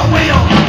your will.